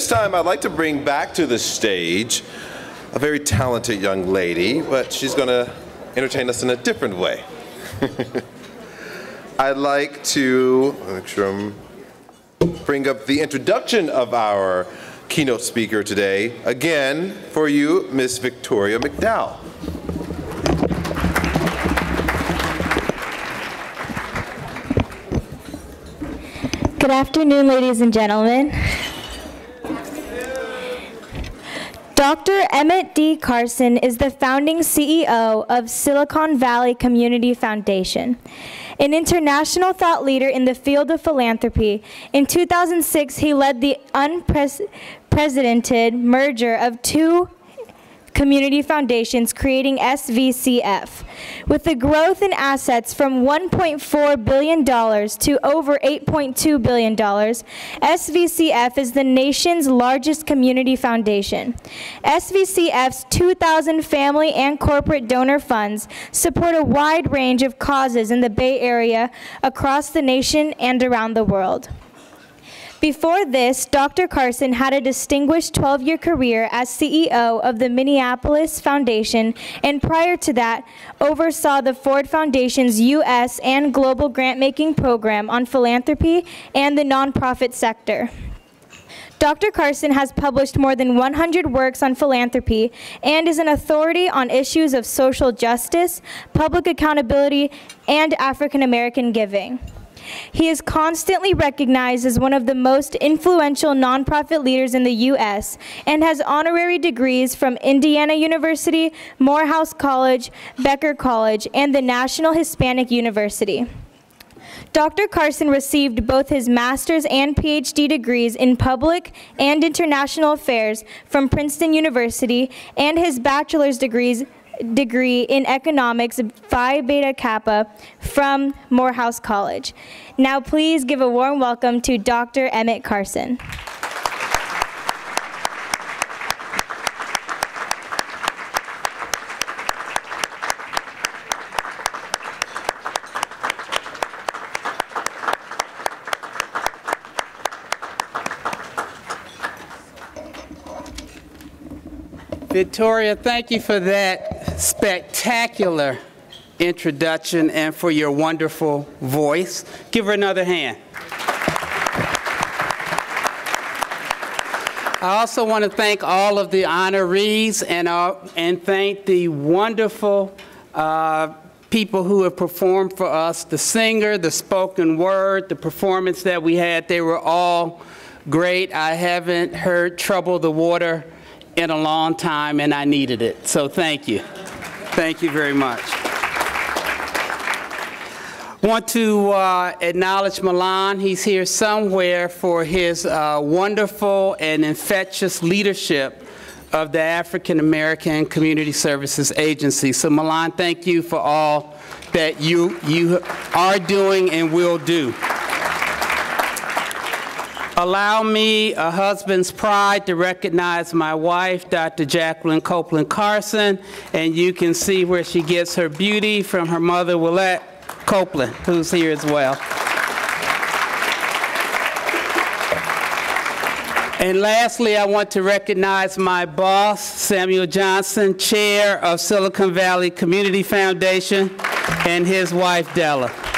this time, I'd like to bring back to the stage a very talented young lady, but she's going to entertain us in a different way. I'd like to make sure I'm bring up the introduction of our keynote speaker today. Again, for you, Miss Victoria McDowell. Good afternoon, ladies and gentlemen. Dr. Emmett D. Carson is the founding CEO of Silicon Valley Community Foundation, an international thought leader in the field of philanthropy. In 2006, he led the unprecedented merger of two community foundations creating SVCF. With the growth in assets from $1.4 billion to over $8.2 billion, SVCF is the nation's largest community foundation. SVCF's 2,000 family and corporate donor funds support a wide range of causes in the Bay Area, across the nation, and around the world. Before this, Dr. Carson had a distinguished 12 year career as CEO of the Minneapolis Foundation, and prior to that, oversaw the Ford Foundation's U.S. and global grant making program on philanthropy and the nonprofit sector. Dr. Carson has published more than 100 works on philanthropy and is an authority on issues of social justice, public accountability, and African American giving. He is constantly recognized as one of the most influential nonprofit leaders in the U.S. and has honorary degrees from Indiana University, Morehouse College, Becker College, and the National Hispanic University. Dr. Carson received both his master's and PhD degrees in public and international affairs from Princeton University and his bachelor's degrees degree in economics, Phi Beta Kappa, from Morehouse College. Now, please give a warm welcome to Dr. Emmett Carson. Victoria, thank you for that spectacular introduction and for your wonderful voice. Give her another hand. I also want to thank all of the honorees and, uh, and thank the wonderful uh, people who have performed for us the singer, the spoken word, the performance that we had. They were all great. I haven't heard Trouble the Water in a long time, and I needed it. So thank you. Thank you very much. Want to uh, acknowledge Milan. He's here somewhere for his uh, wonderful and infectious leadership of the African American Community Services Agency. So Milan, thank you for all that you, you are doing and will do. Allow me, a husband's pride, to recognize my wife, Dr. Jacqueline Copeland Carson, and you can see where she gets her beauty from her mother, Willette Copeland, who's here as well. And lastly, I want to recognize my boss, Samuel Johnson, chair of Silicon Valley Community Foundation, and his wife, Della.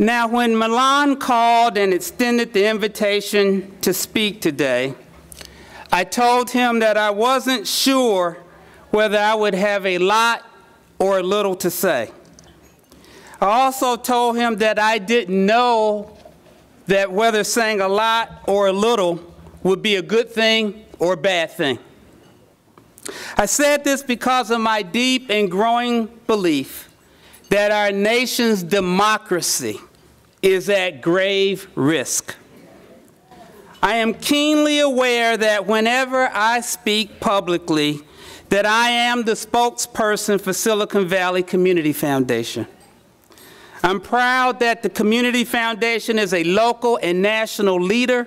Now, when Milan called and extended the invitation to speak today, I told him that I wasn't sure whether I would have a lot or a little to say. I also told him that I didn't know that whether saying a lot or a little would be a good thing or a bad thing. I said this because of my deep and growing belief that our nation's democracy is at grave risk. I am keenly aware that whenever I speak publicly, that I am the spokesperson for Silicon Valley Community Foundation. I'm proud that the Community Foundation is a local and national leader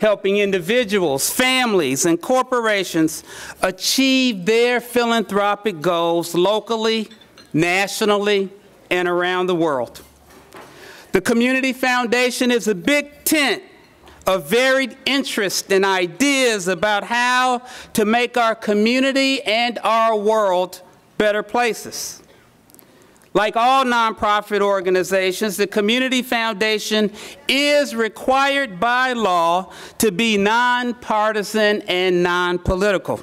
helping individuals, families, and corporations achieve their philanthropic goals locally, nationally, and around the world. The Community Foundation is a big tent of varied interests and ideas about how to make our community and our world better places. Like all nonprofit organizations, the Community Foundation is required by law to be nonpartisan and non-political.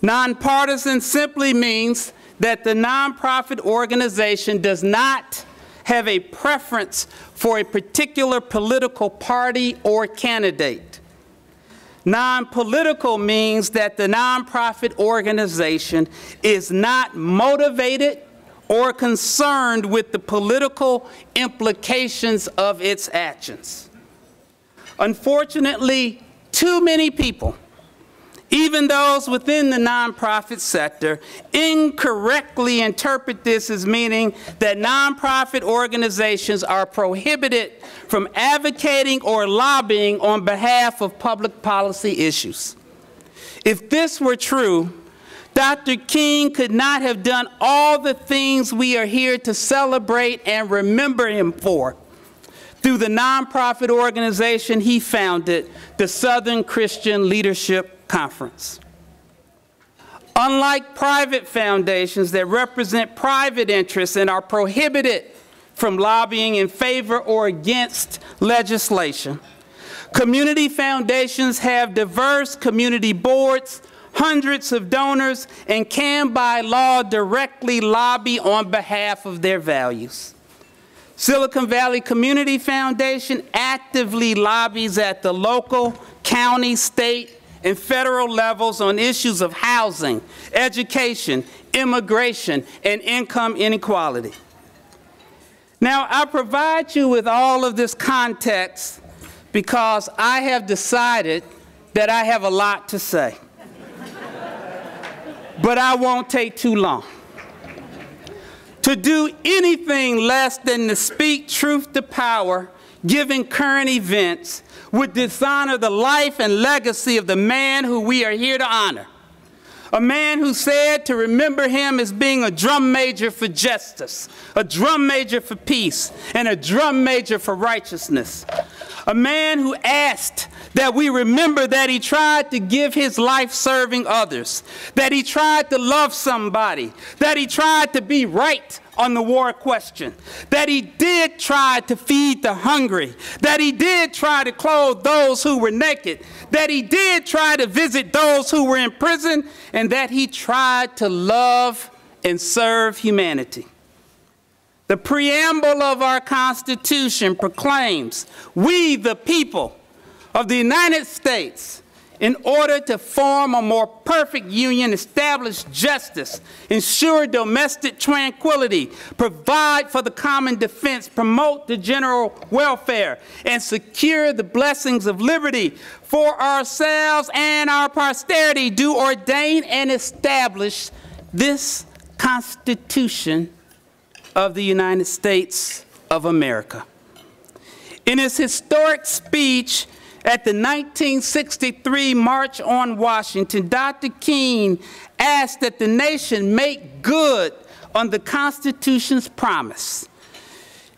Nonpartisan simply means that the nonprofit organization does not have a preference for a particular political party or candidate. Non-political means that the nonprofit organization is not motivated or concerned with the political implications of its actions. Unfortunately, too many people even those within the nonprofit sector incorrectly interpret this as meaning that nonprofit organizations are prohibited from advocating or lobbying on behalf of public policy issues. If this were true, Dr. King could not have done all the things we are here to celebrate and remember him for through the nonprofit organization he founded, the Southern Christian Leadership conference. Unlike private foundations that represent private interests and are prohibited from lobbying in favor or against legislation, community foundations have diverse community boards, hundreds of donors, and can by law directly lobby on behalf of their values. Silicon Valley Community Foundation actively lobbies at the local, county, state, and federal levels on issues of housing, education, immigration, and income inequality. Now, I provide you with all of this context because I have decided that I have a lot to say. but I won't take too long. To do anything less than to speak truth to power, given current events, would dishonor the life and legacy of the man who we are here to honor. A man who said to remember him as being a drum major for justice, a drum major for peace, and a drum major for righteousness. A man who asked that we remember that he tried to give his life serving others, that he tried to love somebody, that he tried to be right on the war question, that he did try to feed the hungry, that he did try to clothe those who were naked, that he did try to visit those who were in prison, and that he tried to love and serve humanity. The preamble of our Constitution proclaims, we the people of the United States in order to form a more perfect union, establish justice, ensure domestic tranquility, provide for the common defense, promote the general welfare, and secure the blessings of liberty for ourselves and our posterity, do ordain and establish this Constitution of the United States of America. In his historic speech, at the 1963 March on Washington, Dr. King asked that the nation make good on the Constitution's promise.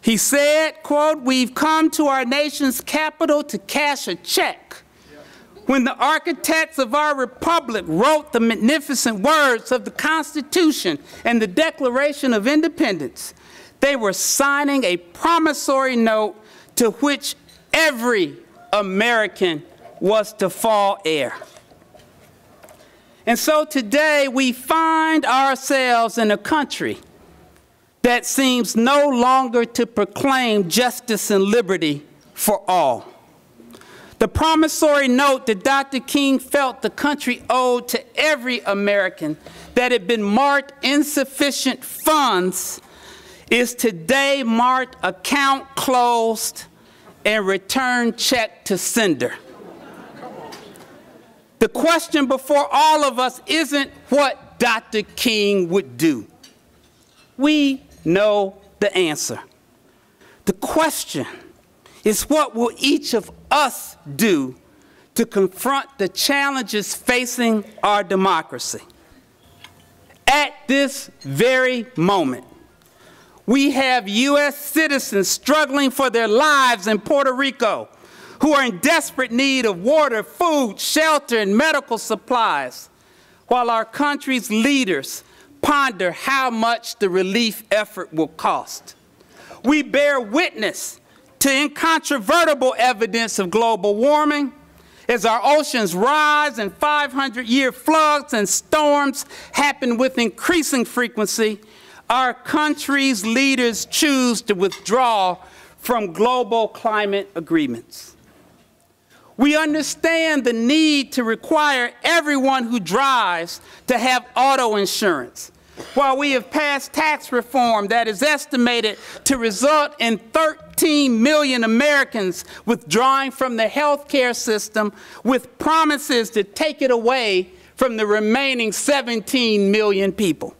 He said, quote, we've come to our nation's capital to cash a check. When the architects of our republic wrote the magnificent words of the Constitution and the Declaration of Independence, they were signing a promissory note to which every American was to fall heir. And so today we find ourselves in a country that seems no longer to proclaim justice and liberty for all. The promissory note that Dr. King felt the country owed to every American that had been marked insufficient funds is today marked account closed and return check to sender. The question before all of us isn't what Dr. King would do. We know the answer. The question is what will each of us do to confront the challenges facing our democracy? At this very moment, we have U.S. citizens struggling for their lives in Puerto Rico who are in desperate need of water, food, shelter, and medical supplies, while our country's leaders ponder how much the relief effort will cost. We bear witness to incontrovertible evidence of global warming as our oceans rise and 500 year floods and storms happen with increasing frequency, our country's leaders choose to withdraw from global climate agreements. We understand the need to require everyone who drives to have auto insurance. While we have passed tax reform that is estimated to result in 13 million Americans withdrawing from the health care system with promises to take it away from the remaining 17 million people.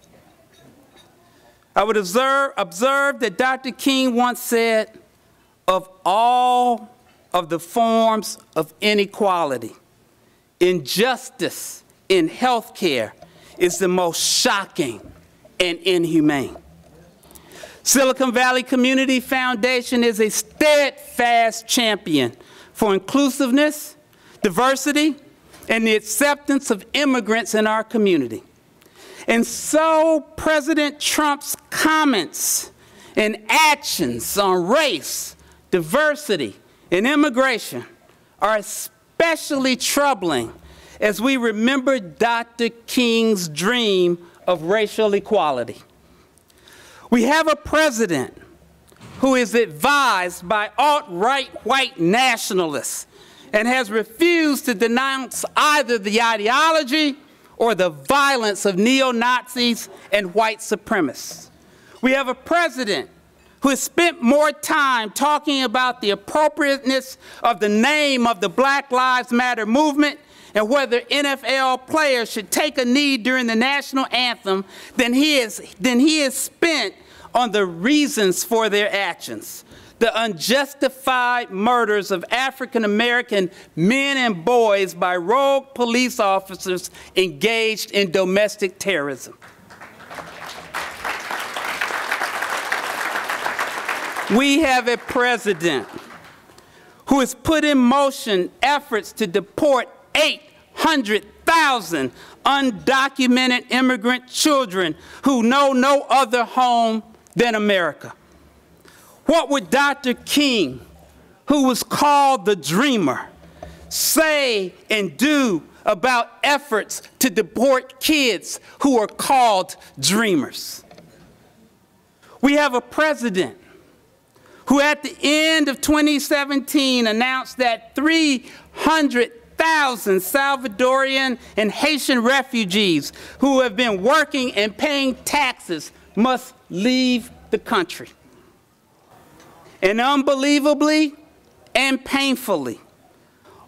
I would observe, observe that Dr. King once said, of all of the forms of inequality, injustice in health care is the most shocking and inhumane. Silicon Valley Community Foundation is a steadfast champion for inclusiveness, diversity, and the acceptance of immigrants in our community. And so President Trump's comments and actions on race, diversity, and immigration are especially troubling as we remember Dr. King's dream of racial equality. We have a president who is advised by alt-right white nationalists and has refused to denounce either the ideology or the violence of neo-Nazis and white supremacists. We have a president who has spent more time talking about the appropriateness of the name of the Black Lives Matter movement and whether NFL players should take a knee during the national anthem than he has, than he has spent on the reasons for their actions the unjustified murders of African American men and boys by rogue police officers engaged in domestic terrorism. We have a president who has put in motion efforts to deport 800,000 undocumented immigrant children who know no other home than America. What would Dr. King, who was called the dreamer, say and do about efforts to deport kids who are called dreamers? We have a president who at the end of 2017 announced that 300,000 Salvadorian and Haitian refugees who have been working and paying taxes must leave the country. And unbelievably and painfully,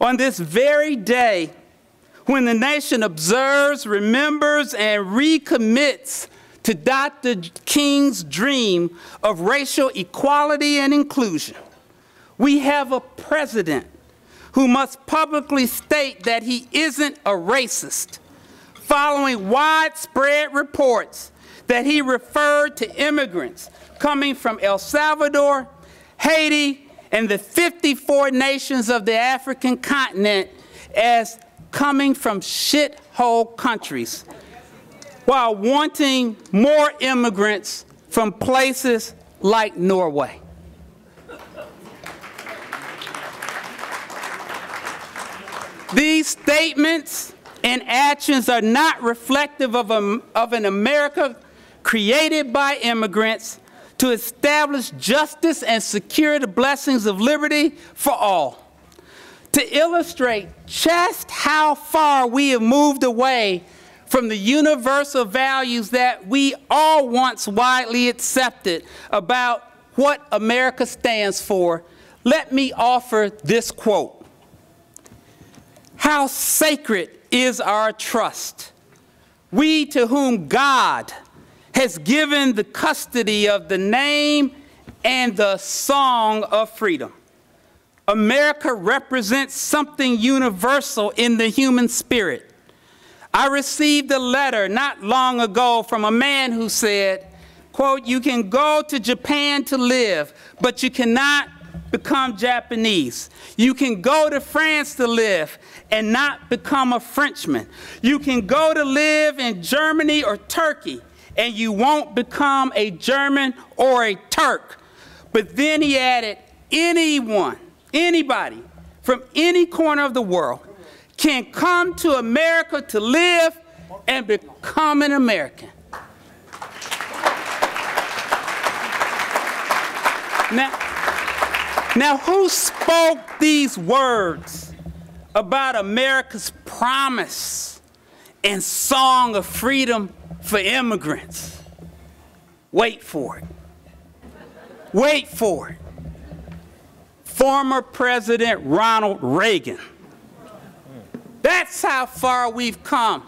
on this very day, when the nation observes, remembers, and recommits to Dr. King's dream of racial equality and inclusion, we have a president who must publicly state that he isn't a racist, following widespread reports that he referred to immigrants coming from El Salvador Haiti, and the 54 nations of the African continent as coming from shithole countries while wanting more immigrants from places like Norway. These statements and actions are not reflective of, a, of an America created by immigrants to establish justice and secure the blessings of liberty for all. To illustrate just how far we have moved away from the universal values that we all once widely accepted about what America stands for, let me offer this quote. How sacred is our trust. We to whom God has given the custody of the name and the song of freedom. America represents something universal in the human spirit. I received a letter not long ago from a man who said, quote, you can go to Japan to live, but you cannot become Japanese. You can go to France to live and not become a Frenchman. You can go to live in Germany or Turkey and you won't become a German or a Turk. But then he added, anyone, anybody from any corner of the world can come to America to live and become an American. Now, now, who spoke these words about America's promise and song of freedom for immigrants? Wait for it. Wait for it. Former President Ronald Reagan. That's how far we've come.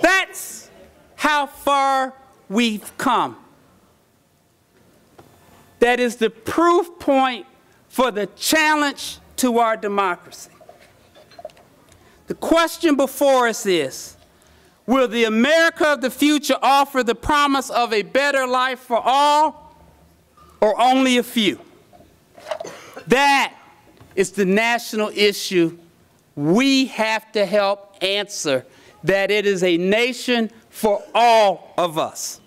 That's how far we've come that is the proof point for the challenge to our democracy. The question before us is, will the America of the future offer the promise of a better life for all or only a few? That is the national issue we have to help answer, that it is a nation for all of us.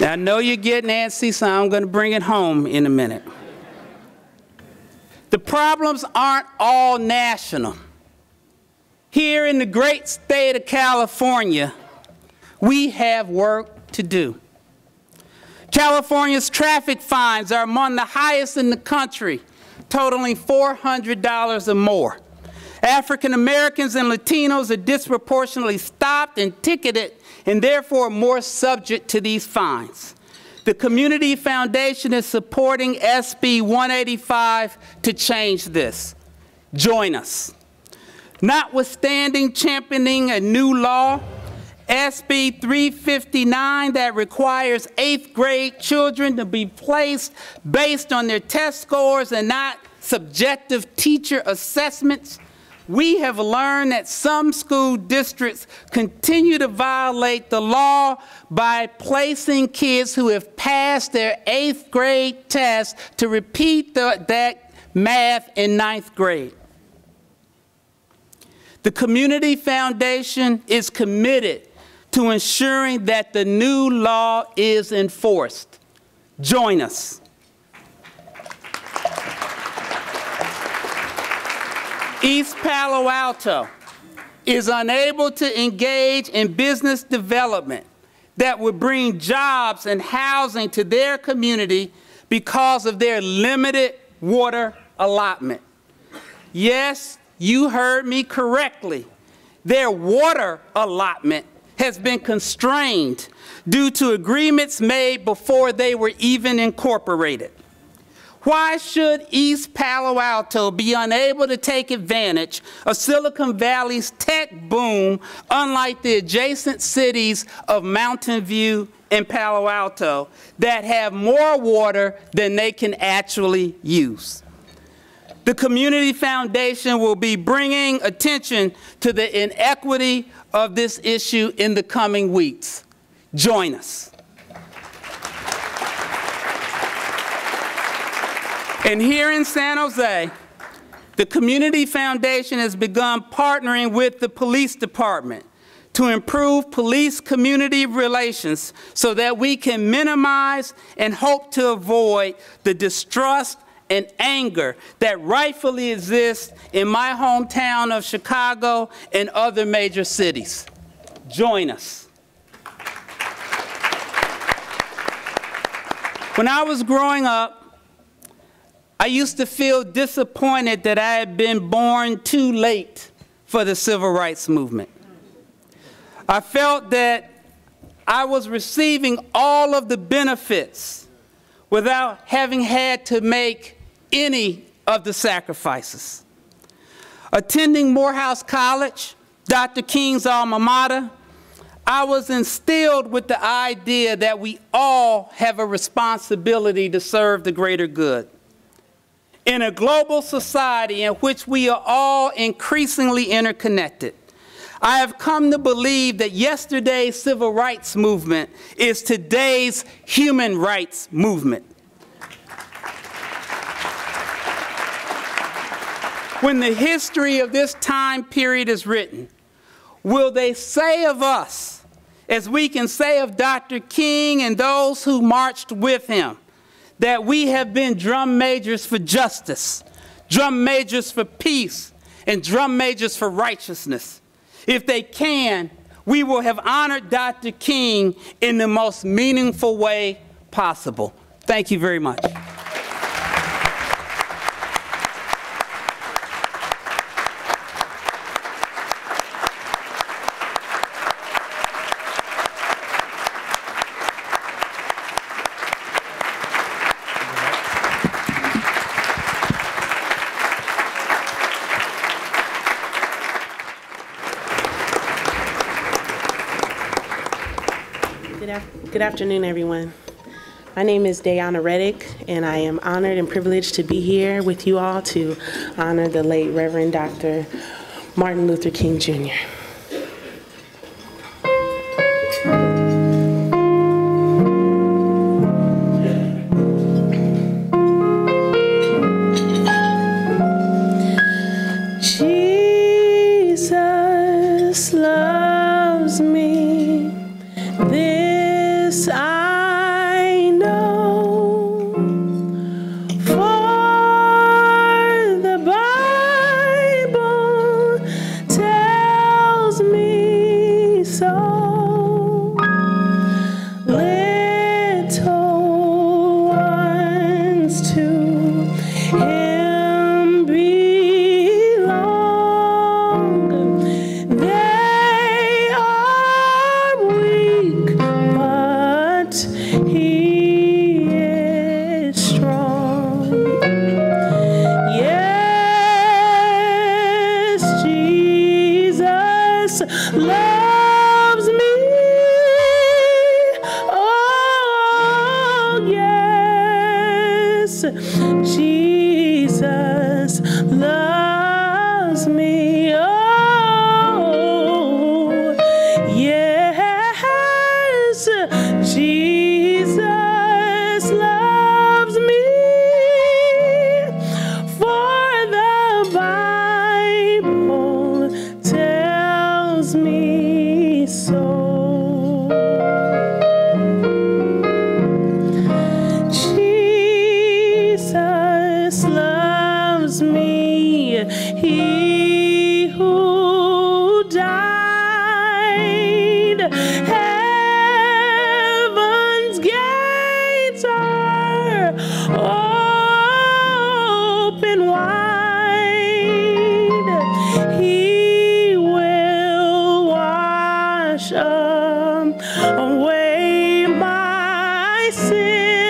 Now, I know you're getting antsy, so I'm going to bring it home in a minute. The problems aren't all national. Here in the great state of California, we have work to do. California's traffic fines are among the highest in the country, totaling $400 or more. African Americans and Latinos are disproportionately stopped and ticketed and therefore more subject to these fines. The Community Foundation is supporting SB 185 to change this. Join us. Notwithstanding championing a new law, SB 359 that requires eighth grade children to be placed based on their test scores and not subjective teacher assessments we have learned that some school districts continue to violate the law by placing kids who have passed their eighth grade test to repeat the, that math in ninth grade. The Community Foundation is committed to ensuring that the new law is enforced. Join us. East Palo Alto is unable to engage in business development that would bring jobs and housing to their community because of their limited water allotment. Yes, you heard me correctly. Their water allotment has been constrained due to agreements made before they were even incorporated. Why should East Palo Alto be unable to take advantage of Silicon Valley's tech boom, unlike the adjacent cities of Mountain View and Palo Alto that have more water than they can actually use? The Community Foundation will be bringing attention to the inequity of this issue in the coming weeks. Join us. And here in San Jose, the Community Foundation has begun partnering with the police department to improve police-community relations so that we can minimize and hope to avoid the distrust and anger that rightfully exists in my hometown of Chicago and other major cities. Join us. When I was growing up, I used to feel disappointed that I had been born too late for the civil rights movement. I felt that I was receiving all of the benefits without having had to make any of the sacrifices. Attending Morehouse College, Dr. King's alma mater, I was instilled with the idea that we all have a responsibility to serve the greater good. In a global society in which we are all increasingly interconnected. I have come to believe that yesterday's civil rights movement is today's human rights movement. When the history of this time period is written, will they say of us, as we can say of Dr. King and those who marched with him, that we have been drum majors for justice, drum majors for peace, and drum majors for righteousness? If they can, we will have honored Dr. King in the most meaningful way possible. Thank you very much. Good, afternoon, everyone. My name is Dayana Reddick, and I am honored and privileged to be here with you all to honor the late Reverend Dr. Martin Luther King Jr. me. Oh, away my sins.